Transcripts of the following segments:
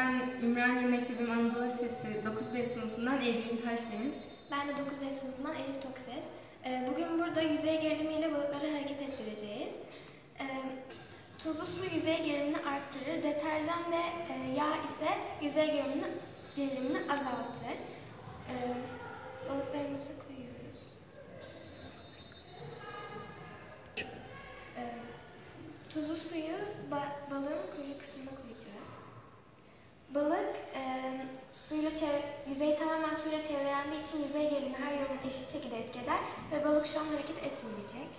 Ben Ümraniye Mektebim Anadolu Lisesi 9B sınıfından Ecrin Taşdemir. Ben de 9B sınıfından Elif Tokses. Ee, Bugün burada yüzey gerilimiyle balıkları hareket ettireceğiz. Ee, Tuzlu su yüzey gerilimini arttırır, deterjan ve e, yağ ise yüzey gerilimini, gerilimini azaltır. Ee, Balıklarımızı koyuyoruz. Tuzlu suyu ba- balığın çev- yüzey tamamen suyla çevrelendiği için yüzey gerilimi her yönden eşit şekilde etki ve balık şu an hareket etmeyecek.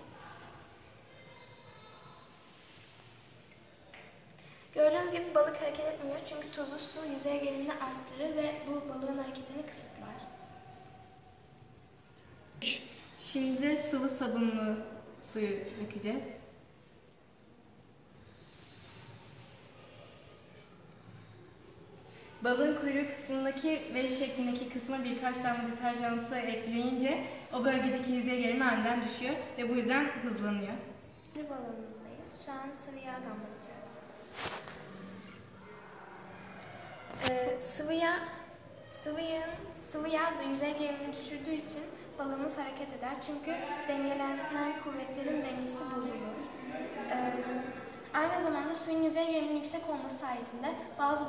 Gördüğünüz gibi balık hareket etmiyor çünkü tuzlu su yüzey gerilimini arttırır ve bu balığın hareketini kısıtlar. Şimdi sıvı sabunlu suyu dökeceğiz. Balığın kuyruğu kısmındaki V şeklindeki kısma birkaç damla deterjan su ekleyince o bölgedeki yüzey gerilimi aniden düşüyor ve bu yüzden hızlanıyor. Bir balığımızdayız. Şu an sıvı yağ damlatacağız. Ee, sıvı yağ, sıvı yağın, sıvı yağ da yüzey gerilimini düşürdüğü için balığımız hareket eder. Çünkü dengelenen kuvvetlerin dengesi bozulur. Ee, aynı zamanda suyun yüzey geriliminin yüksek olması sayesinde bazı